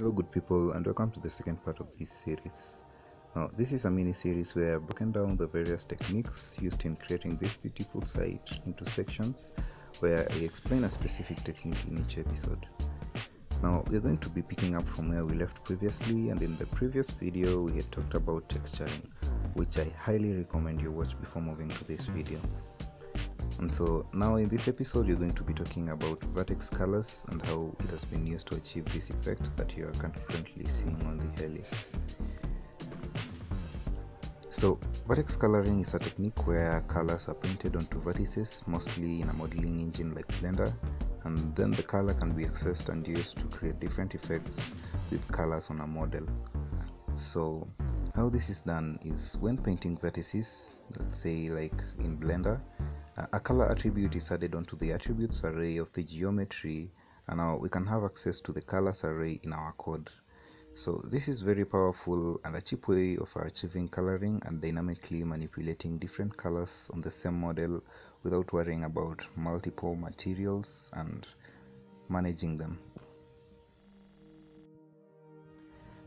Hello, good people, and welcome to the second part of this series. Now, this is a mini series where I've broken down the various techniques used in creating this beautiful site into sections where I explain a specific technique in each episode. Now, we're going to be picking up from where we left previously, and in the previous video, we had talked about texturing, which I highly recommend you watch before moving to this video. And so now in this episode you're going to be talking about vertex colors and how it has been used to achieve this effect that you are currently seeing on the helix. So vertex coloring is a technique where colors are painted onto vertices mostly in a modeling engine like Blender and then the color can be accessed and used to create different effects with colors on a model. So how this is done is when painting vertices, let's say like in Blender, a color attribute is added onto the attributes array of the geometry and now we can have access to the colors array in our code. So this is very powerful and a cheap way of achieving coloring and dynamically manipulating different colors on the same model without worrying about multiple materials and managing them.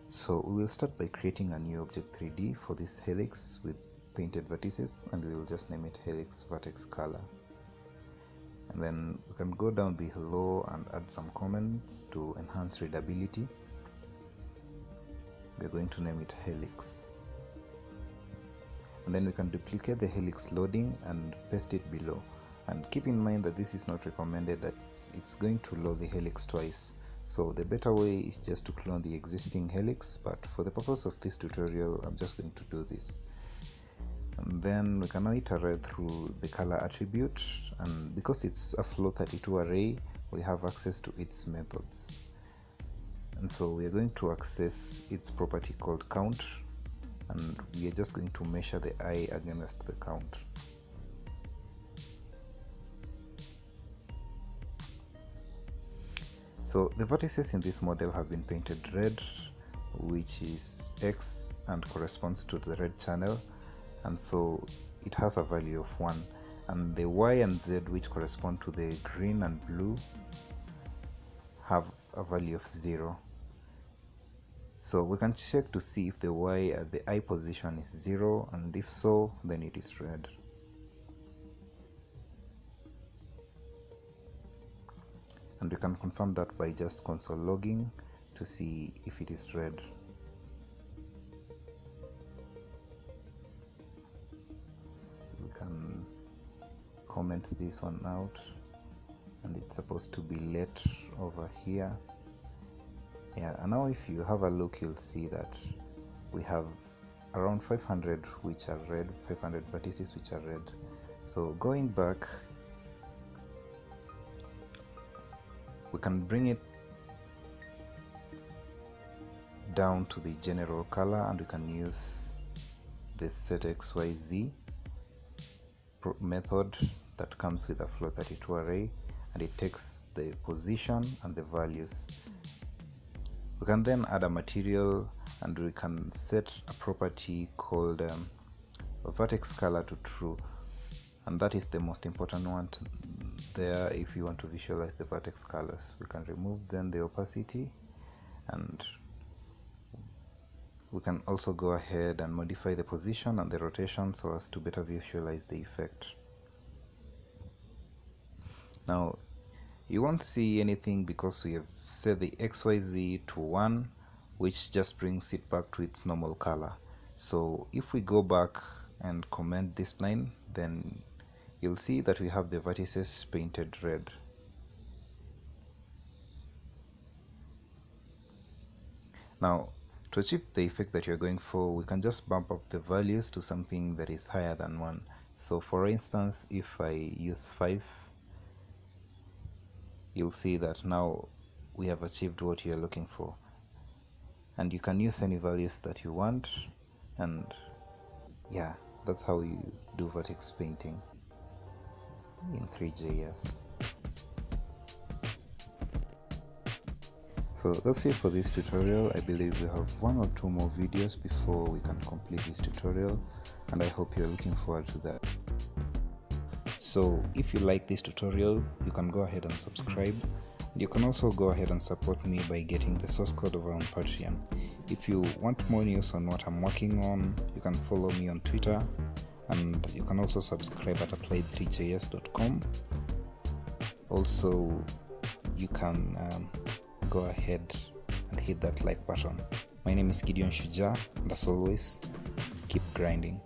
So we will start by creating a new object 3D for this helix with painted vertices and we will just name it helix vertex color. And then we can go down below and add some comments to enhance readability. We're going to name it helix. And then we can duplicate the helix loading and paste it below. And keep in mind that this is not recommended that it's going to load the helix twice. So the better way is just to clone the existing helix but for the purpose of this tutorial I'm just going to do this and then we can now iterate through the color attribute and because it's a float32 array we have access to its methods. And so we are going to access its property called count and we are just going to measure the eye against the count. So the vertices in this model have been painted red which is x and corresponds to the red channel and so it has a value of 1 and the y and z which correspond to the green and blue have a value of 0 so we can check to see if the y at the i position is 0 and if so then it is red. And we can confirm that by just console logging to see if it is red comment this one out. And it's supposed to be let over here. Yeah and now if you have a look you'll see that we have around 500 which are red 500 vertices which are red. So going back we can bring it down to the general color and we can use the set xyz method that comes with a float32 array and it takes the position and the values. We can then add a material and we can set a property called um, vertex color to true. And that is the most important one there if you want to visualize the vertex colors. We can remove then the opacity and we can also go ahead and modify the position and the rotation so as to better visualize the effect now you won't see anything because we have set the xyz to 1 which just brings it back to its normal color. So if we go back and comment this line then you'll see that we have the vertices painted red. Now to achieve the effect that you're going for we can just bump up the values to something that is higher than 1 so for instance if I use 5 you'll see that now we have achieved what you're looking for. And you can use any values that you want and yeah that's how you do vertex painting in three.js so that's it for this tutorial. I believe we have one or two more videos before we can complete this tutorial and i hope you're looking forward to that so if you like this tutorial you can go ahead and subscribe You can also go ahead and support me by getting the source code over on Patreon. If you want more news on what I'm working on, you can follow me on Twitter and you can also subscribe at applied3js.com. Also, you can um, go ahead and hit that like button. My name is Gideon Shujaa, and as always, keep grinding.